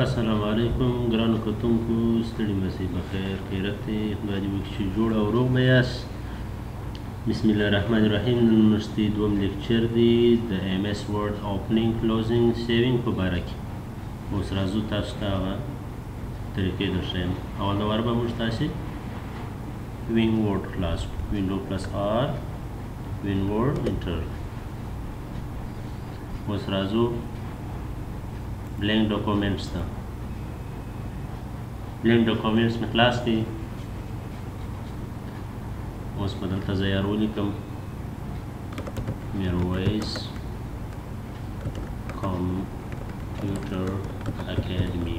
السلام علیکم ګرانو کتونکو ستړي مسي بخیر خیرت دی خدای دې وکړي چې جوړ او روغ به یاست بسم الله الرحمن الرحیم نن مستي دوم لیکچر دی د ایم ایس ورډ اوپننګ کلوزینګ سیوینګ په باره کې اوس راځو تاسو ته هغه طریقې درښیم اول د وار به موږ تاسې وینګ ورډ خلاص وینډو پلس آر وینډ ورډ انټر اوس راځو بلینک ډاکومنټس ته بلینک ډاکومنټس مې خلاص کړي اوس په دلته ځای یار ولیکم میرویس کمپیوټر اکیډمي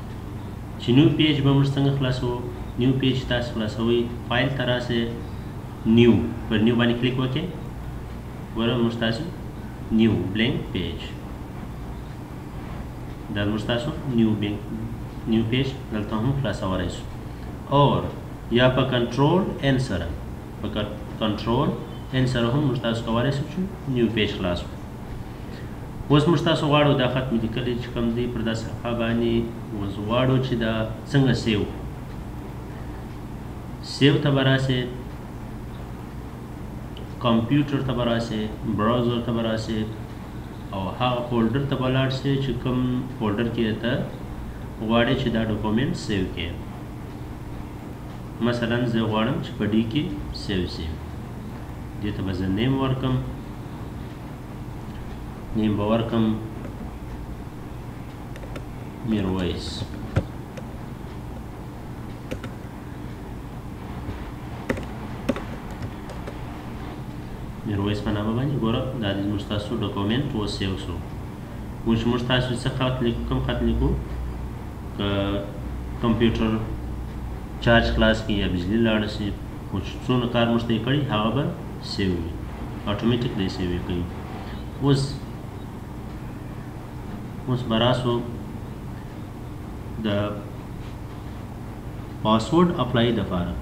چی نیو پیج به موږ څنګه خلاصو نیو پیج تاسو خلاصوي فایل ته راسه نیو پر نیو باندې کلیک وکړئ ګوره موږ تاسو نیو بلینک پیج دا موږ تاسو نیو بلینک نیو پیج دلته هم خلاصولای شو اور یا په کنټرول ان سره په کنټرول ان سره هم موږ تاسو کولای شو چې نیو پیج خلاص کړو اوس موږ تاسو غواړو دا خط مې لیکلی چې کوم دی پر دا صفحه باندې اوس غواړو چې دا څنګه سیو سیو ته به راسې کمپیوټر ته به راسې براوزر ته به راسې او هغه فولډر ته به لاړ سې چې کوم فولډر کې ته غواړې چې دا ډاکومنټ سیو کې مثلا زه غواړم چې په ډي کې سیو سي دې ته به زه نیم ورکم نیم به ورکم میرویس میرویس په نامه باندې ګوره دا د زموږ تاسو ډاکومنټ وسیو شو اوس موږ تاسو څه خط لیکو کوم خط لیکو که کمپیوټر چارج خلاص کړي یا بجلی لاړه شي خو چې څونه کار موږ ته یې کړی هغه به سیو وي اټومیټیک دی سیو یې کوي اوس اوس به راسو د پاسورډ اپلای دپاره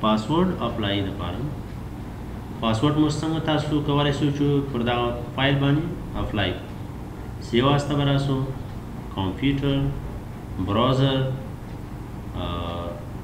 پاسورډ اپلای دپاره پاسورډ مو څنګه تاسو کولای شئ چې پر دا فایل باندې اپلای سیو واسطه به راسو کمپیوټر براوزر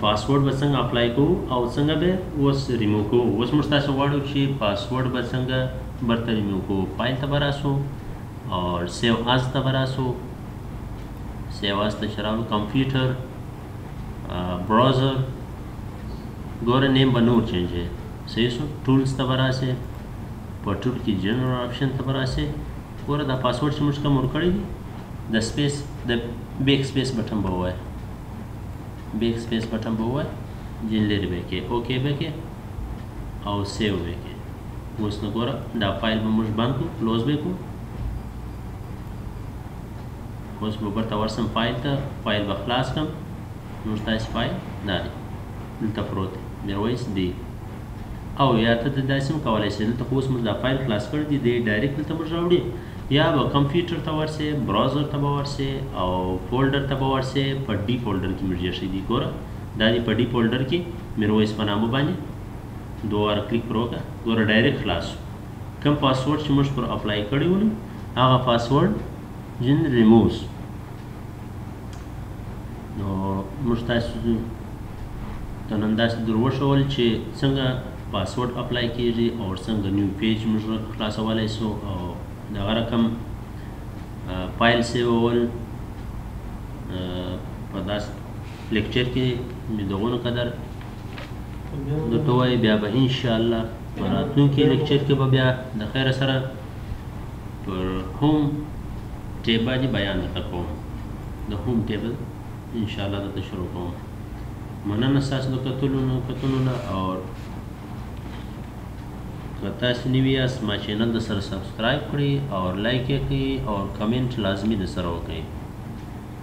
پاسورډ به څنګه اپلای کوو او څنګه به اوس ریمو کوو اوس موږ تاسو غواړو چې پاسورډ به څنګه برته ریمو کوو فایل ته براسو او سیو از ته براسو سیو از ته شرالو کمپیوټر براوزر ګوره نیم به نور چینج ہے صحیح سو ټولز ته براسه په ټول کې جنرال آپشن ته براسه ګوره دا پاسورډ چې موږ کوم ورکړی دی د سپیس د بیک سپیس بټن به وای بیک سپیس بټن به وای جن لري به کې اوکې به کې او سیو به کې اوس نو ګوره دا فایل به موږ بند کو کلوز به کو اوس به برته ورسم فایل ته فایل به خلاص کړم نو تاسو فایل دا دی دلته پروت دی میرویس دی او یا ته داسې هم کولای شې دلته خو اوس موږ دا فایل خلاص کړی دی دی ډایرکټ دلته موږ راوړي یا به کمپیوټر ته ورسې براوزر ته به ورسې او فولډر ته به ورسې په ډي فولډر کې مرجع شي دي ګوره دا دی په ډي فولډر کې میرویس په نامه باندې دوه واره کلیک پر وکړه ګوره ډایرکټ خلاص کوم پاسورډ چې موږ پر اپلای کړی ولو هغه پاسورډ جن ریموز نو موږ تاسو ته نن داسې دروښول چې څنګه پاسورډ اپلای کیږی او ورڅنګه نیو پیج موږ خلاصولای سو او دغه رقم فایل سیوول په داس لیکچر کې مې دغونو قدر درته وایي بیا به ان شاء الله په راتلونکي لیکچر کې به بیا د خیره سره پر هوم ټیب باندې بیان درته کوم د هوم ټیبل ان شاء الله درته شروع کوم مننه ستاسو د کتلو نو کتلو نه او که تاسو نوي یاست ما چینل د سره سبسکرایب کړئ او لایک یې کړئ او کمنټ لازمي د سره وکړئ